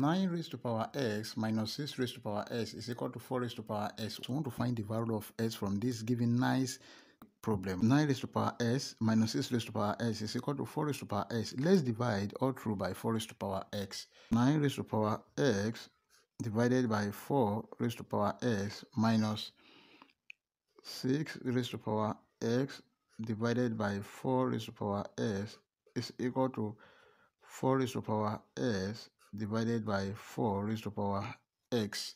9 raised to power x minus 6 raised to power x is equal to 4 raised to power s. So we want to find the value of s from this given nice problem. 9 raised to power s minus 6 raised to power s is equal to 4 raised to power s. Let's divide all through by 4 raised to power x. 9 raised to power x divided by 4 raised to power x minus 6 raised to power x divided by 4 raised to power s is equal to 4 raised to power s divided by 4 raised to power x.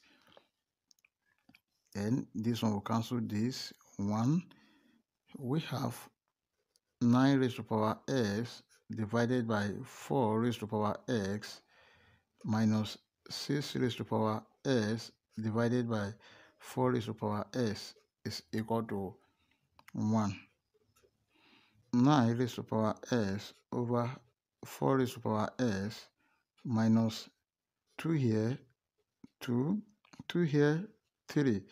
And this one will cancel this 1. We have 9 raised to power x divided by 4 raised to power x minus 6 raised to power s divided by 4 raised to power s is equal to 1. 9 raised to power s over 4 raised to power s minus 2 here, 2, 2 here, 3.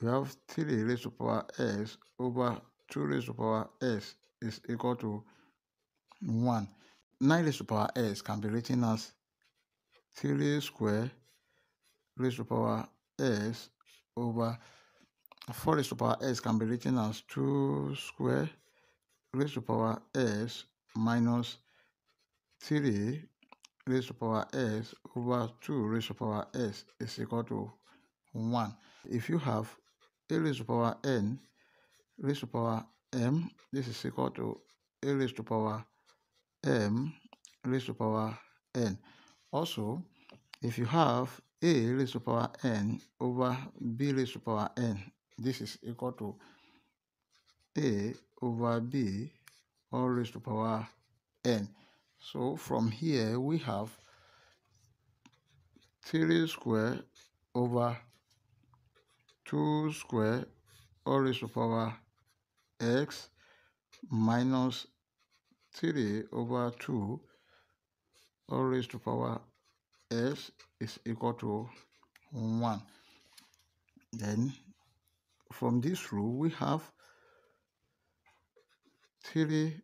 We have 3 raised to power s over 2 raised to power s is equal to 1. 9 raised to power s can be written as 3 square raised to power s over 4 raised to power s can be written as 2 square raised to power s minus 3 raised to power s over 2 raised to power s is equal to 1. If you have a raised to power n raised to power m, this is equal to a raised to power m raised to power n. Also, if you have a raised to power n over b raised to power n, this is equal to a over b all raised to power n. So from here we have 3 square over 2 square all raised to power x minus 3 over 2 all raised to power s is equal to 1. Then from this rule we have 3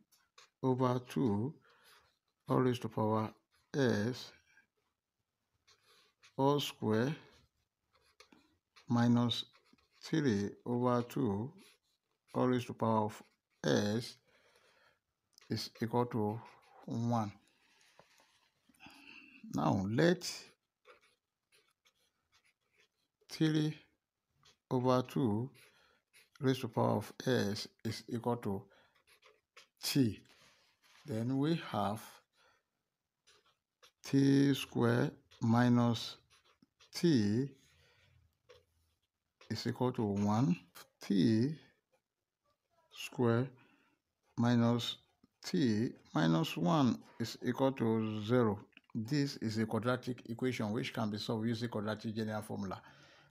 over 2 all raised to power s all square minus 3 over 2 all raised to power of s is equal to 1. Now let 3 over 2 raised to power of s is equal to t. Then we have t square minus t is equal to 1. t squared minus t minus 1 is equal to 0. This is a quadratic equation which can be solved using quadratic general formula.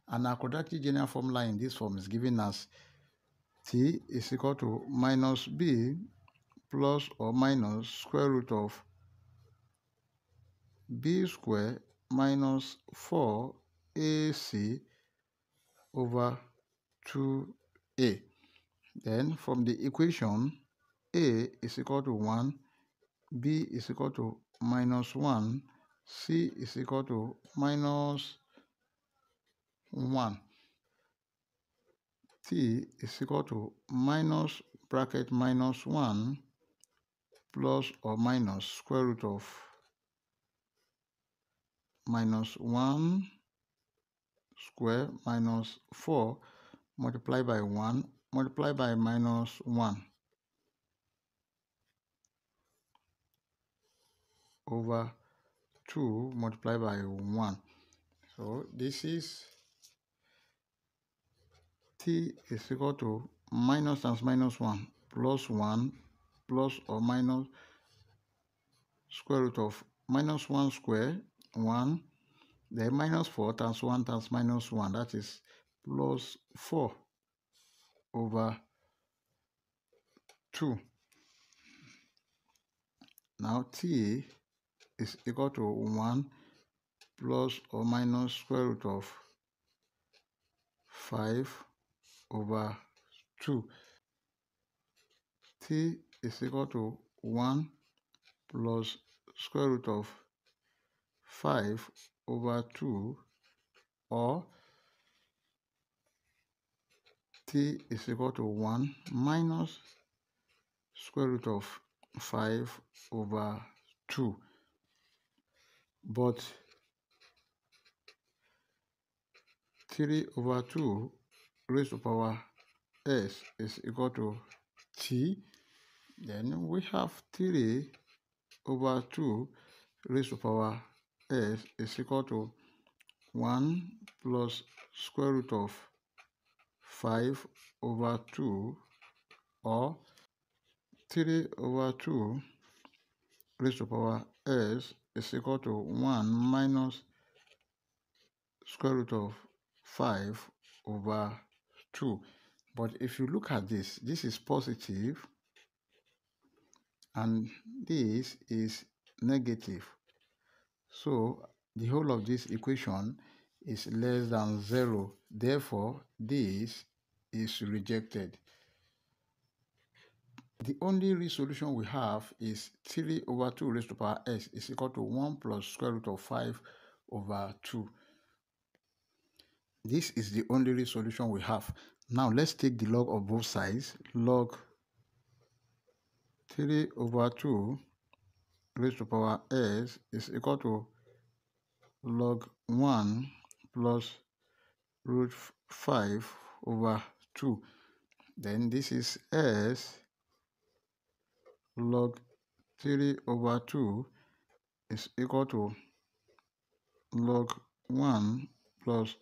And our quadratic general formula in this form is given as t is equal to minus b plus or minus square root of b square minus 4ac over 2a. Then from the equation, a is equal to 1, b is equal to minus 1, c is equal to minus 1. t is equal to minus bracket minus 1 plus or minus square root of minus 1 square minus 4 multiplied by 1 multiplied by minus 1 over 2 multiplied by 1. So this is t is equal to minus times minus 1 plus 1 plus or minus square root of minus 1 square 1 then minus 4 times 1 times minus 1 that is plus 4 over 2 now t is equal to 1 plus or minus square root of 5 over 2 t is equal to 1 plus square root of 5 over 2 or t is equal to 1 minus square root of 5 over 2. But 3 over 2 raised to power s is equal to t. Then we have 3 over 2 raised to power s is equal to 1 plus square root of 5 over 2 or 3 over 2 raised to power s is equal to 1 minus square root of 5 over 2. But if you look at this, this is positive and this is negative. So the whole of this equation is less than 0. Therefore, this is rejected. The only real solution we have is 3 over 2 raised to power s is equal to 1 plus square root of 5 over 2. This is the only real solution we have. Now let's take the log of both sides. Log 3 over 2 raised to power s is equal to log 1 plus root 5 over 2. Then this is s log 3 over 2 is equal to log 1 plus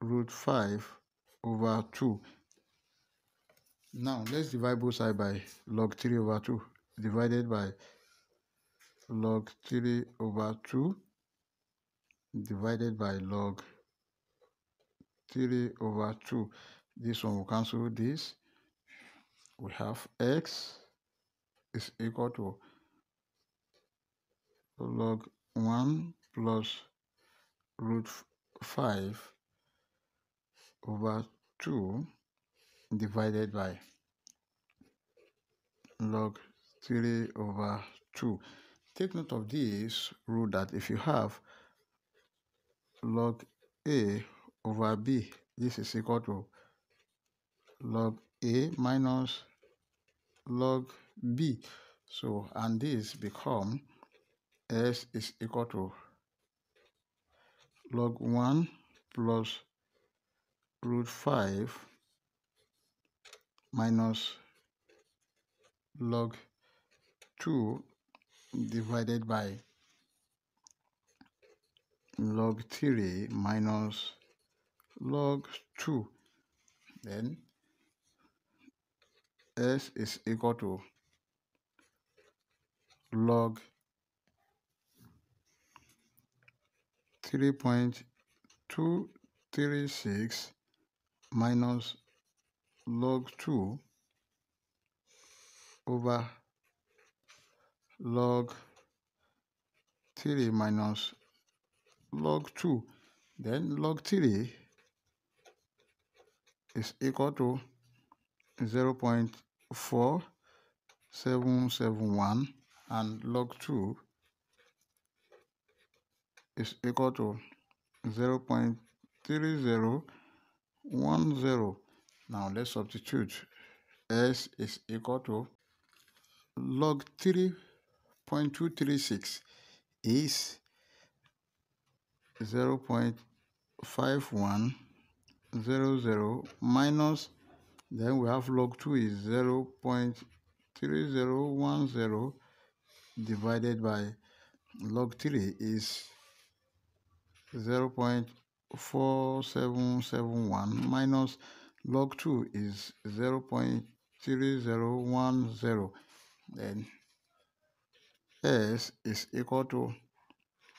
root 5 over 2. Now let's divide both sides by log 3 over 2 divided by log 3 over 2 divided by log 3 over 2. This one will cancel this. We have x is equal to log 1 plus root 5 over 2 divided by log 3 over 2. Take note of this rule that if you have log a over b, this is equal to log a minus log b. So, and this become s is equal to log 1 plus root 5 minus log 2 divided by log 3 minus log 2 then s is equal to log 3.236 minus log 2 over log 3 minus log 2 then log 3 is equal to 0 0.4771 and log 2 is equal to 0 0.3010. Now let's substitute. S is equal to log 3.236 is 0 0.5100 minus then we have log 2 is 0 0.3010 divided by log 3 is 0 0.4771 minus log 2 is 0 0.3010 then s is equal to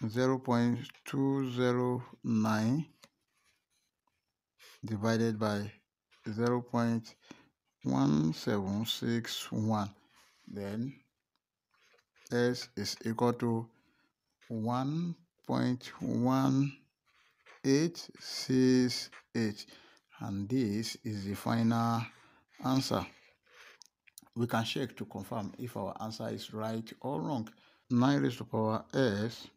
0 0.209 divided by 0 0.1761 then s is equal to 1.1868 and this is the final answer we can check to confirm if our answer is right or wrong 9 raised to power s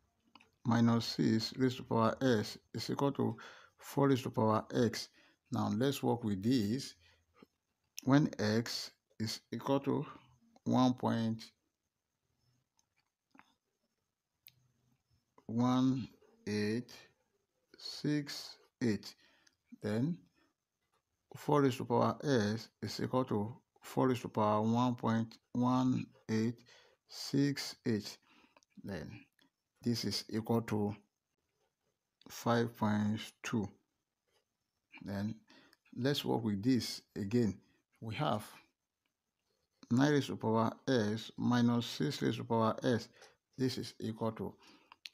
minus 6 raised to power s is equal to 4 raised to power x. Now let's work with this. When x is equal to 1.1868, then 4 raised to power s is equal to 4 raised to power 1.1868. Then this is equal to 5.2 then let's work with this again. We have 9 raised to power s minus 6 raised to power s. This is equal to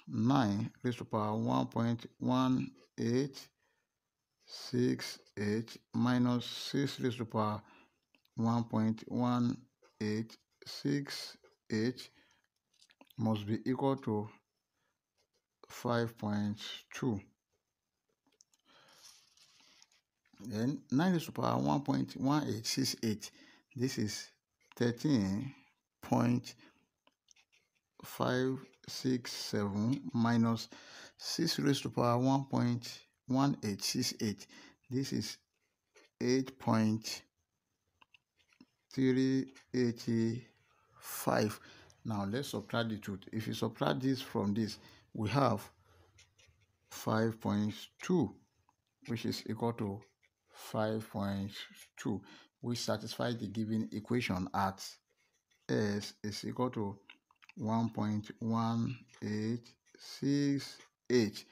9 raised to power 1.1868 minus 6 raised to power 1.1868 must be equal to 5.2. Then 9 raised to power 1.1868. This is 13.567 minus 6 raised to power 1.1868. This is 8.385. Now let's subtract the two. If you subtract this from this, we have 5.2 which is equal to 5.2 which satisfies the given equation at s is equal to 1.1868